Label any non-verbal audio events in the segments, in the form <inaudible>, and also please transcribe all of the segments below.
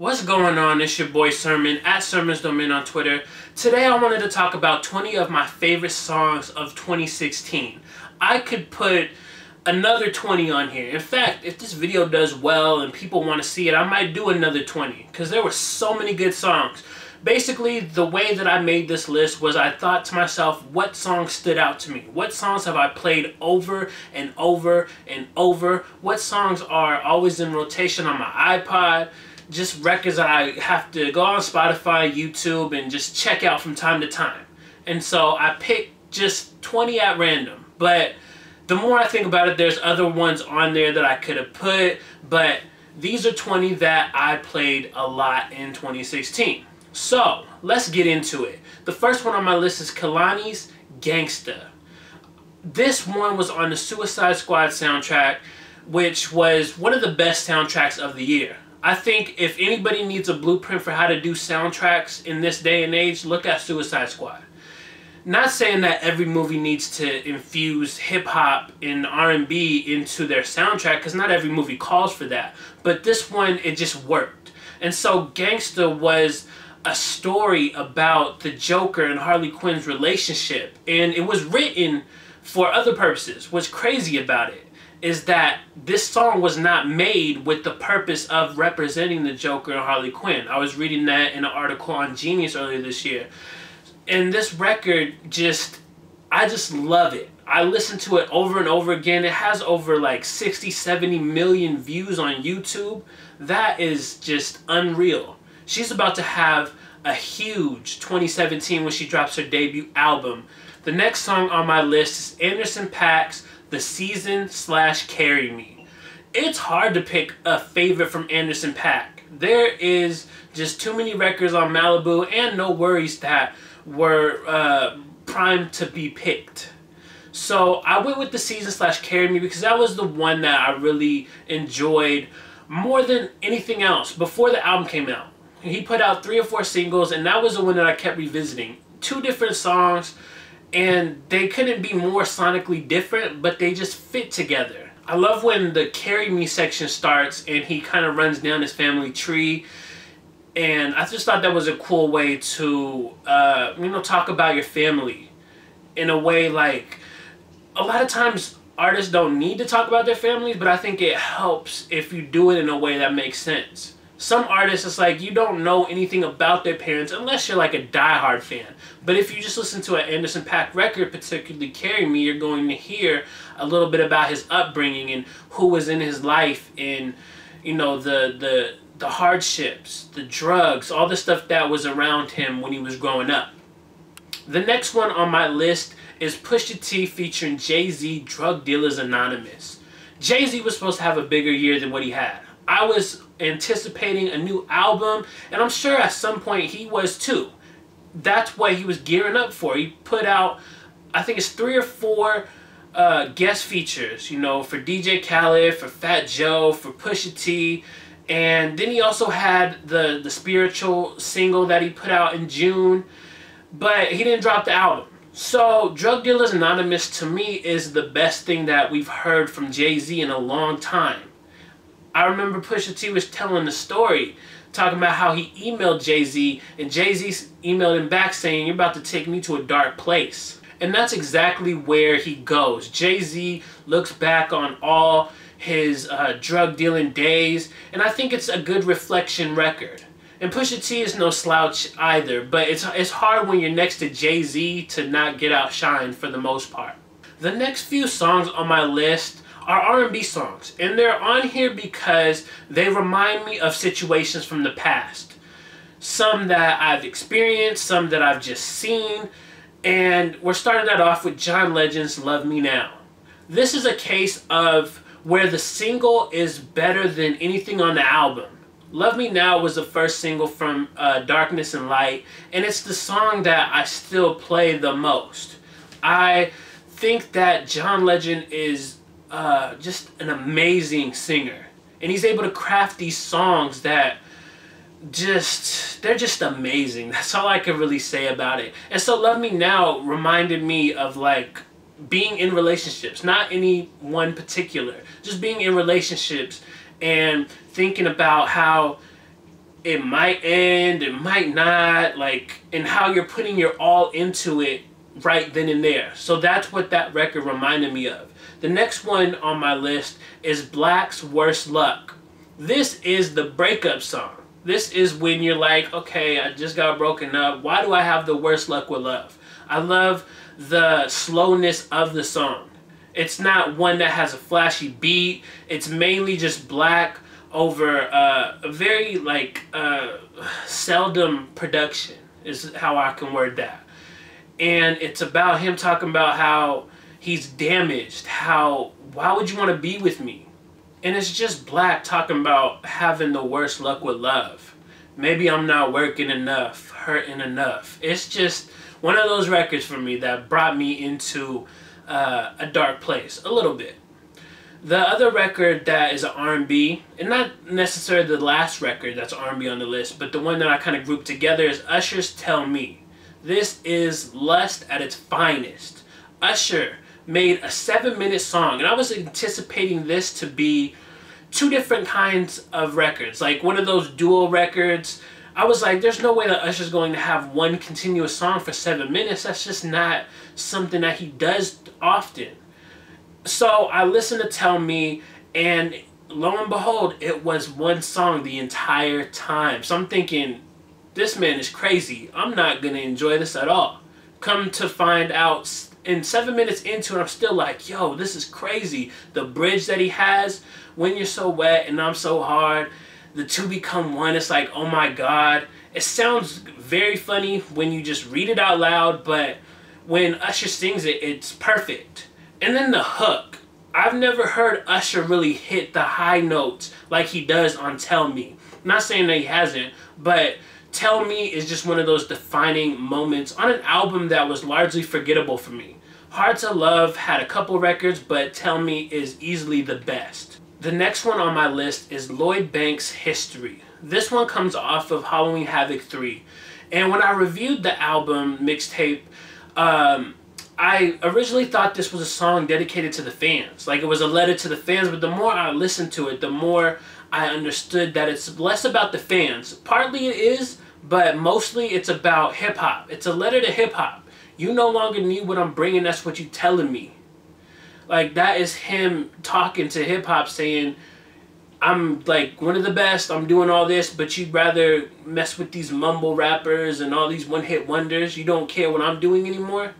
What's going on? It's your boy Sermon at Sermon's Domain on Twitter. Today I wanted to talk about 20 of my favorite songs of 2016. I could put another 20 on here. In fact, if this video does well and people want to see it, I might do another 20 because there were so many good songs. Basically, the way that I made this list was I thought to myself, what songs stood out to me? What songs have I played over and over and over? What songs are always in rotation on my iPod? Just records I have to go on Spotify, YouTube, and just check out from time to time. And so I picked just 20 at random. But the more I think about it, there's other ones on there that I could have put, but these are 20 that I played a lot in 2016. So, let's get into it. The first one on my list is Kehlani's Gangsta. This one was on the Suicide Squad soundtrack, which was one of the best soundtracks of the year. I think if anybody needs a blueprint for how to do soundtracks in this day and age, look at Suicide Squad. Not saying that every movie needs to infuse hip hop and R&B into their soundtrack, because not every movie calls for that. But this one, it just worked. And so Gangsta was a story about the Joker and Harley Quinn's relationship. And it was written for other purposes. What's crazy about it is that this song was not made with the purpose of representing the Joker and Harley Quinn. I was reading that in an article on Genius earlier this year. And this record just, I just love it. I listen to it over and over again. It has over like 60, 70 million views on YouTube. That is just unreal. She's about to have a huge 2017 when she drops her debut album. The next song on my list is Anderson .Paak's The Season slash Carry Me. It's hard to pick a favorite from Anderson .Paak. There is just too many records on Malibu and NxWorries that were uh, primed to be picked. So I went with The Season slash Carry Me because that was the one that I really enjoyed more than anything else before the album came out he put out three or four singles, and that was the one that I kept revisiting. Two different songs, and they couldn't be more sonically different, but they just fit together. I love when the Carry Me section starts and he kind of runs down his family tree. And I just thought that was a cool way to, uh, you know, talk about your family in a way like a lot of times artists don't need to talk about their families, but I think it helps if you do it in a way that makes sense some artists, it's like you don't know anything about their parents unless you're like a die-hard fan. But if you just listen to an Anderson .Paak record, particularly Carry Me, you're going to hear a little bit about his upbringing and who was in his life and, you know, the, the, the hardships, the drugs, all the stuff that was around him when he was growing up. The next one on my list is Pusha T featuring Jay-Z, Drug Dealers Anonymous. Jay-Z was supposed to have a bigger year than what he had. I was anticipating a new album, and I'm sure at some point he was too. That's what he was gearing up for. He put out, I think it's three or four uh, guest features, you know, for DJ Khaled, for Fat Joe, for Pusha T, and then he also had the, the spiritual single that he put out in June, but he didn't drop the album. So, Drug Dealers Anonymous to me is the best thing that we've heard from Jay-Z in a long time. I remember Pusha T was telling the story, talking about how he emailed Jay-Z, and Jay-Z emailed him back saying, you're about to take me to a dark place. And that's exactly where he goes. Jay-Z looks back on all his uh, drug dealing days, and I think it's a good reflection record. And Pusha T is no slouch either, but it's, it's hard when you're next to Jay-Z to not get outshined for the most part. The next few songs on my list are R&B songs. And they're on here because they remind me of situations from the past. Some that I've experienced, some that I've just seen. And we're starting that off with John Legend's Love Me Now. This is a case of where the single is better than anything on the album. Love Me Now was the first single from uh, Darkness and Light, and it's the song that I still play the most. I think that John Legend is uh, just an amazing singer. And he's able to craft these songs that just, they're just amazing. <laughs> That's all I can really say about it. And so Love Me Now reminded me of like being in relationships, not any one particular, just being in relationships and thinking about how it might end, it might not, like, and how you're putting your all into it right then and there. So that's what that record reminded me of. The next one on my list is 6LACK's Worst Luck. This is the breakup song. This is when you're like, okay, I just got broken up. Why do I have the worst luck with love? I love the slowness of the song. It's not one that has a flashy beat. It's mainly just 6LACK over uh, a very like uh, seldom production is how I can word that. And it's about him talking about how he's damaged. How why would you want to be with me? And it's just 6LACK talking about having the worst luck with love. Maybe I'm not working enough, hurting enough. It's just one of those records for me that brought me into uh, a dark place a little bit. The other record that is an R&B, and not necessarily the last record that's R&B on the list, but the one that I kind of grouped together is Usher's Tell Me. This is Lust at its finest. Usher made a seven minute song, and I was anticipating this to be two different kinds of records, like one of those dual records. I was like, there's no way that Usher's going to have one continuous song for seven minutes. That's just not something that he does often. So I listened to Tell Me, and lo and behold, it was one song the entire time. So I'm thinking, this man is crazy. I'm not going to enjoy this at all. Come to find out, in seven minutes into it, I'm still like, yo, this is crazy. The bridge that he has, when you're so wet and I'm so hard, the two become one. It's like, oh my God. It sounds very funny when you just read it out loud, but when Usher sings it, it's perfect. And then the hook. I've never heard Usher really hit the high notes like he does on Tell Me. I'm not saying that he hasn't, but Tell Me is just one of those defining moments on an album that was largely forgettable for me. Hard to Love had a couple records, but Tell Me is easily the best. The next one on my list is Lloyd Banks' History. This one comes off of Halloween Havoc 3. And when I reviewed the album mixtape, um, I originally thought this was a song dedicated to the fans. Like it was a letter to the fans, but the more I listened to it, the more I understood that it's less about the fans. Partly it is, but mostly it's about hip hop. It's a letter to hip hop. You no longer need what I'm bringing, that's what you telling me. Like that is him talking to hip hop saying, I'm like one of the best, I'm doing all this, but you'd rather mess with these mumble rappers and all these one hit wonders. You don't care what I'm doing anymore.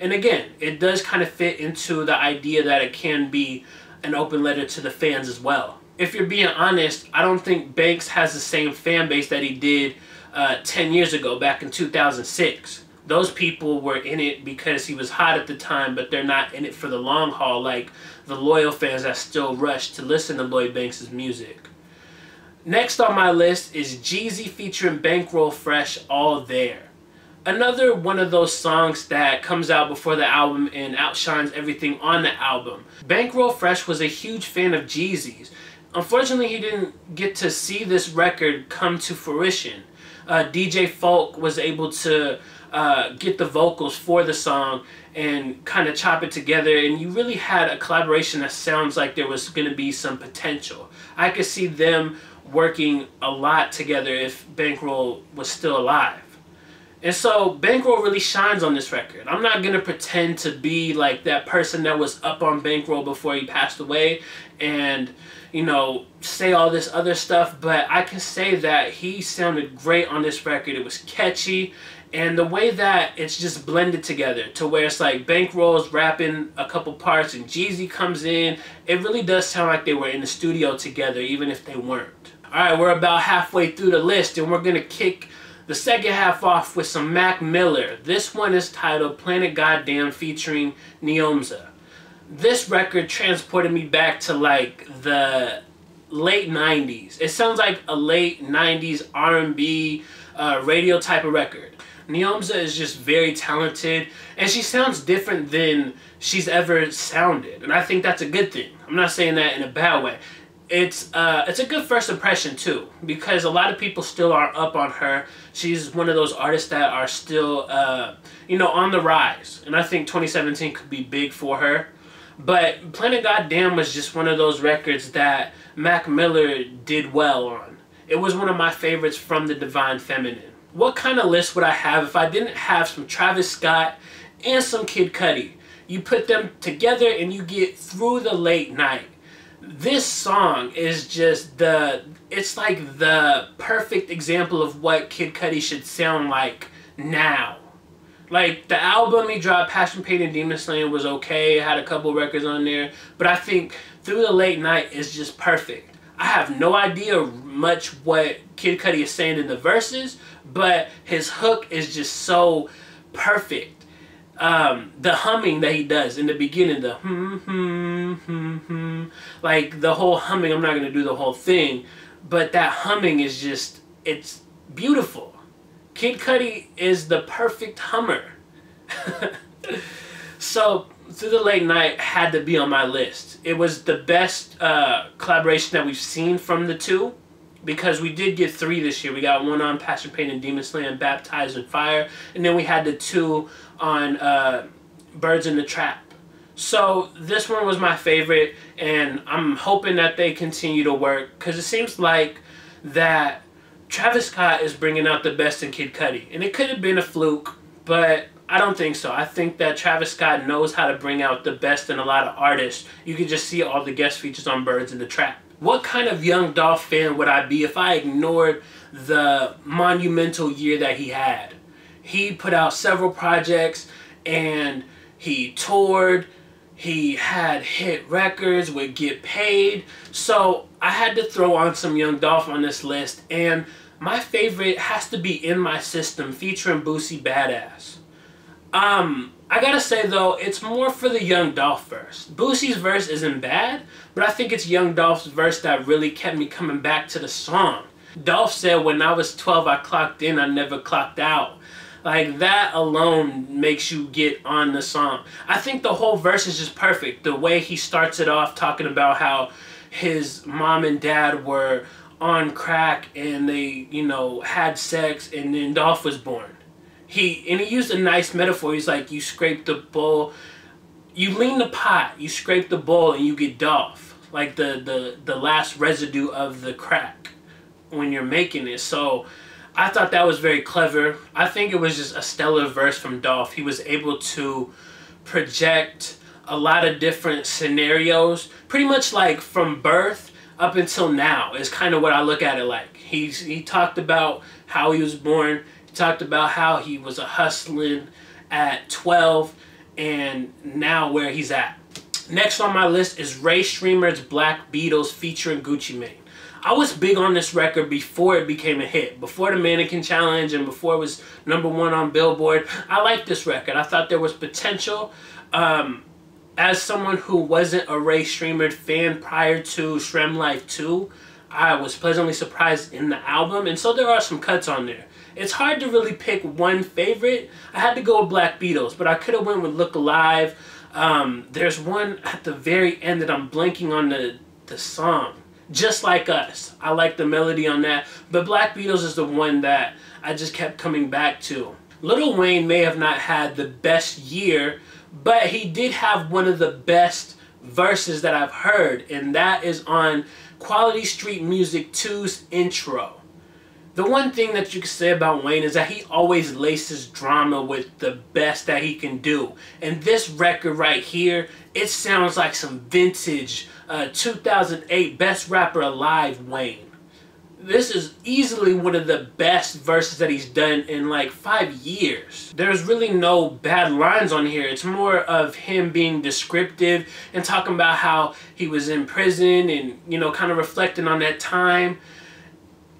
And again, it does kind of fit into the idea that it can be an open letter to the fans as well. If you're being honest, I don't think Banks has the same fan base that he did uh, 10 years ago, back in 2006. Those people were in it because he was hot at the time, but they're not in it for the long haul like the loyal fans that still rush to listen to Lloyd Banks' music. Next on my list is Jeezy featuring Bankroll Fresh All There another one of those songs that comes out before the album and outshines everything on the album. Bankroll Fresh was a huge fan of Jeezy's. Unfortunately, he didn't get to see this record come to fruition. Uh, DJ Folk was able to uh, get the vocals for the song and kind of chop it together and you really had a collaboration that sounds like there was going to be some potential. I could see them working a lot together if Bankroll was still alive. And so Bankroll really shines on this record. I'm not going to pretend to be like that person that was up on Bankroll before he passed away and, you know, say all this other stuff, but I can say that he sounded great on this record. It was catchy and the way that it's just blended together to where it's like Bankroll's rapping a couple parts and Jeezy comes in, it really does sound like they were in the studio together even if they weren't. Alright, we're about halfway through the list and we're going to kick the second half off with some Mac Miller. This one is titled Planet Goddamn featuring Njomza. This record transported me back to like the late 90s. It sounds like a late 90s R&B uh, radio type of record. Njomza is just very talented and she sounds different than she's ever sounded. And I think that's a good thing. I'm not saying that in a bad way it's uh, it's a good first impression too because a lot of people still are up on her. She's one of those artists that are still uh, you know on the rise, and I think 2017 could be big for her. But Planet Goddamn was just one of those records that Mac Miller did well on. It was one of my favorites from the Divine Feminine. What kind of list would I have if I didn't have some Travis Scott and some Kid Cudi? You put them together and you get through the late night. This song is just the, it's like the perfect example of what Kid Cudi should sound like now. Like the album he dropped, Passion Pain and Demon Slaying was okay. It had a couple records on there, but I think Through the Late Night is just perfect. I have no idea much what Kid Cudi is saying in the verses, but his hook is just so perfect. Um, the humming that he does in the beginning, the hmm, hmm, hmm, hmm, like the whole humming, I'm not going to do the whole thing, but that humming is just, it's beautiful. Kid Cudi is the perfect hummer. <laughs> so, Through the Late Night had to be on my list. It was the best uh, collaboration that we've seen from the two because we did get three this year. We got one on Passion Pain and Demon Slayer Baptized in Fire, and then we had the two on uh, Birds in the Trap. So this one was my favorite, and I'm hoping that they continue to work because it seems like that Travis Scott is bringing out the best in Kid Cudi. And it could have been a fluke, but I don't think so. I think that Travis Scott knows how to bring out the best in a lot of artists. You can just see all the guest features on Birds in the Trap. What kind of Young Dolph fan would I be if I ignored the monumental year that he had? He put out several projects and he toured he had hit records, would get paid. So I had to throw on some Young Dolph on this list. And my favorite has to be In My System featuring Boosie Badazz. Um, I gotta say though, it's more for the Young Dolph verse. Boosie's verse isn't bad, but I think it's Young Dolph's verse that really kept me coming back to the song. Dolph said, when I was 12, I clocked in, I never clocked out. Like that alone makes you get on the song. I think the whole verse is just perfect. The way he starts it off talking about how his mom and dad were on crack and they, you know, had sex and then Dolph was born. He and he used a nice metaphor. He's like, you scrape the bowl, you lean the pot, you scrape the bowl, and you get Dolph. Like the the the last residue of the crack when you're making it. So I thought that was very clever. I think it was just a stellar verse from Dolph. He was able to project a lot of different scenarios, pretty much like from birth up until now is kind of what I look at it like. He's he talked about how he was born. Talked about how he was a hustling at 12 and now where he's at. Next on my list is Rae Sremmurd's Black Beatles featuring Gucci Mane. I was big on this record before it became a hit. Before the Mannequin Challenge and before it was number one on Billboard. I liked this record. I thought there was potential. Um, as someone who wasn't a Ray Streamer fan prior to SremmLife 2, I was pleasantly surprised in the album. And so there are some cuts on there. It's hard to really pick one favorite. I had to go with Black Beatles, but I could have went with Look Alive. Um, there's one at the very end that I'm blanking on the, the song just like us. I like the melody on that. But Black Beatles is the one that I just kept coming back to. Lil Wayne may have not had the best year, but he did have one of the best verses that I've heard, and that is on Quality Street Music 2's intro. The one thing that you can say about Wayne is that he always laces drama with the best that he can do. And this record right here, it sounds like some vintage uh, 2008 Best Rapper Alive Wayne. This is easily one of the best verses that he's done in like five years. There's really no bad lines on here. It's more of him being descriptive and talking about how he was in prison and, you know, kind of reflecting on that time.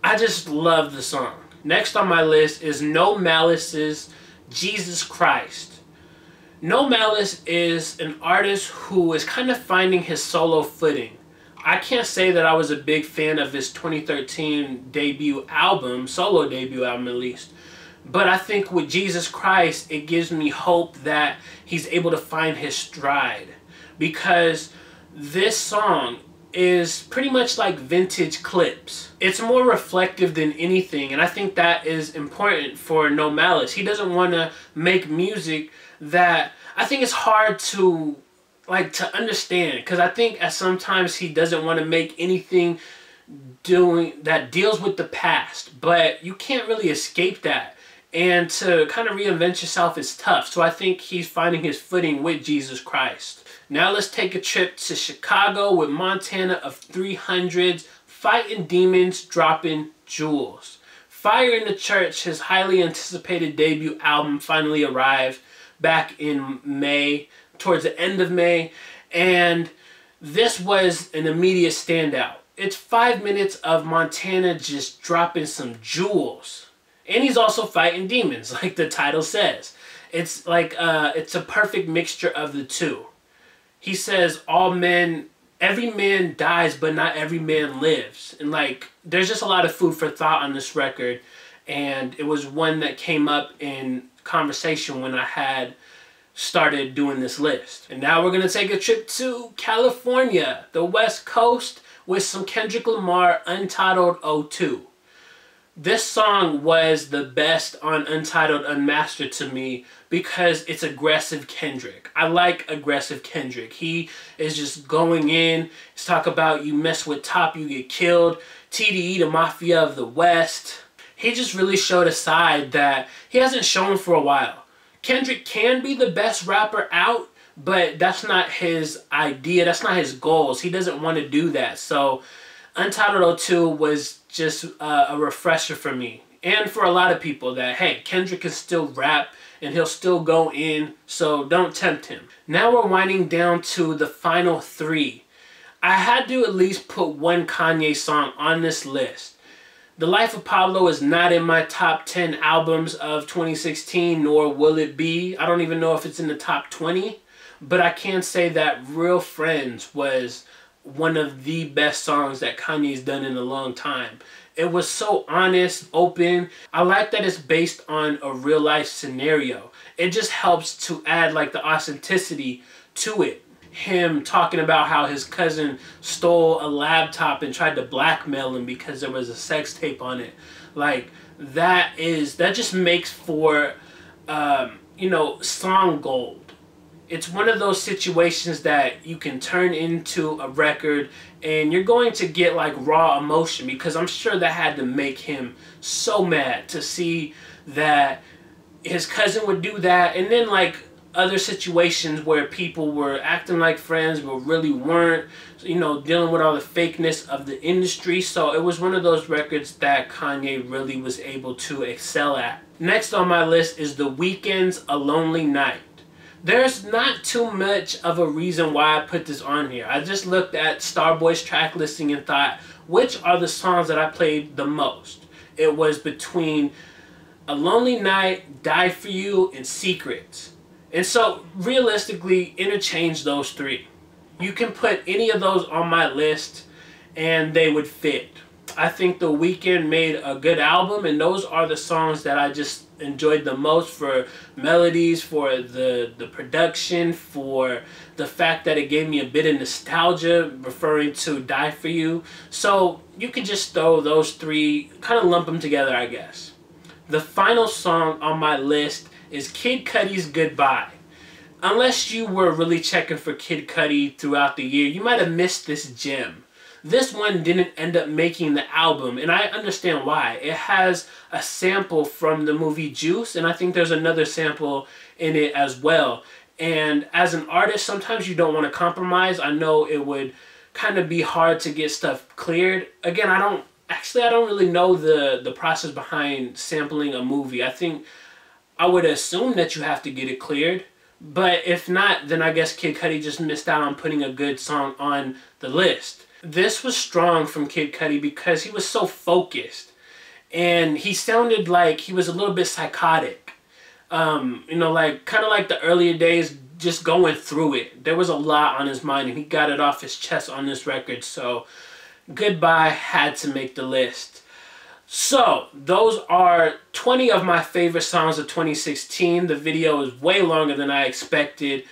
I just love the song. Next on my list is No Malice's Jesus Christ. No Malice is an artist who is kind of finding his solo footing. I can't say that I was a big fan of his 2013 debut album, solo debut album at least. But I think with Jesus Christ, it gives me hope that he's able to find his stride. Because this song is pretty much like vintage Clipse. It's more reflective than anything, and I think that is important for No Malice. He doesn't want to make music that I think it's hard to like to understand because I think at sometimes he doesn't want to make anything doing that deals with the past, but you can't really escape that. And to kind of reinvent yourself is tough. So I think he's finding his footing with Jesus Christ. Now let's take a trip to Chicago with Montana of 300s, fighting demons, dropping jewels. Fire in the Church, his highly anticipated debut album, finally arrived back in May, towards the end of May. And this was an immediate standout. It's five minutes of Montana just dropping some jewels. And he's also fighting demons, <laughs> like the title says. It's like, uh, it's a perfect mixture of the two he says all men every man dies but not every man lives and like there's just a lot of food for thought on this record and it was one that came up in conversation when i had started doing this list and now we're to take a trip to california the west coast with some kendrick lamar untitled 02 this song was the best on Untitled Unmastered to me because it's aggressive Kendrick. I like aggressive Kendrick. He is just going in. He's talk about you mess with top, you get killed. TDE, the Mafia of the West. He just really showed a side that he hasn't shown for a while. Kendrick can be the best rapper out, but that's not his idea. That's not his goals. He doesn't want to do that. So Untitled 02 was just uh, a refresher for me and for a lot of people that, hey, Kendrick can still rap and he'll still go in, so don't tempt him. Now we're winding down to the final three. I had to at least put one Kanye song on this list. The Life of Pablo is not in my top 10 albums of 2016, nor will it be. I don't even know if it's in the top 20, but I can say that Real Friends was one of the best songs that Kanye's done in a long time. It was so honest, open. I like that it's based on a real life scenario. It just helps to add like the authenticity to it. Him talking about how his cousin stole a laptop and tried to blackmail him because there was a sex tape on it. Like that is that just makes for um, you know song gold it's one of those situations that you can turn into a record and you're going to get like raw emotion because I'm sure that had to make him so mad to see that his cousin would do that and then like other situations where people were acting like friends but really weren't you know dealing with all the fakeness of the industry so it was one of those records that Kanye really was able to excel at next on my list is The Weeknd's A Lonely Night there's not too much of a reason why I put this on here. I just looked at Starboy's track listing and thought, which are the songs that I played the most? It was between A Lonely Night, Die For You, and Secrets. And so, realistically, interchange those three. You can put any of those on my list and they would fit. I think The Weeknd made a good album, and those are the songs that I just enjoyed the most for melodies, for the the production, for the fact that it gave me a bit of nostalgia, referring to "Die for You." So you could just throw those three, kind of lump them together, I guess. The final song on my list is Kid Cudi's "Goodbye." Unless you were really checking for Kid Cudi throughout the year, you might have missed this gem. This one didn't end up making the album, and I understand why. It has a sample from the movie Juice, and I think there's another sample in it as well. And as an artist, sometimes you don't want to compromise. I know it would kind of be hard to get stuff cleared. Again, I don't actually I don't really know the the process behind sampling a movie. I think I would assume that you have to get it cleared. But if not, then I guess Kid Cudi just missed out on putting a good song on the list. This was strong from Kid Cudi because he was so focused. And he sounded like he was a little bit psychotic. Um, you know, like kind of like the earlier days, just going through it. There was a lot on his mind and he got it off his chest on this record. So, Goodbye had to make the list. So, those are 20 of my favorite songs of 2016. The video is way longer than I expected,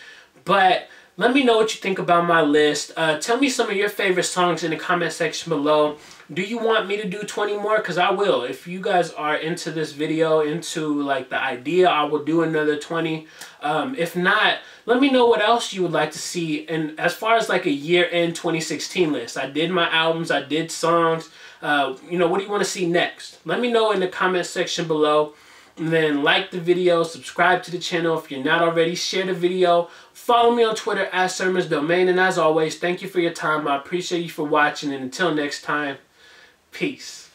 but Let me know what you think about my list. Uh, tell me some of your favorite songs in the comment section below. Do you want me to do 20 more? Because I will. If you guys are into this video, into like the idea, I will do another 20. Um, if not, let me know what else you would like to see. And as far as like a year-end 2016 list, I did my albums, I did songs. Uh, you know, what do you want to see next? Let me know in the comment section below. And then like the video, subscribe to the channel if you're not already, share the video, follow me on Twitter at Sermons Domain, and as always, thank you for your time. I appreciate you for watching, and until next time, peace.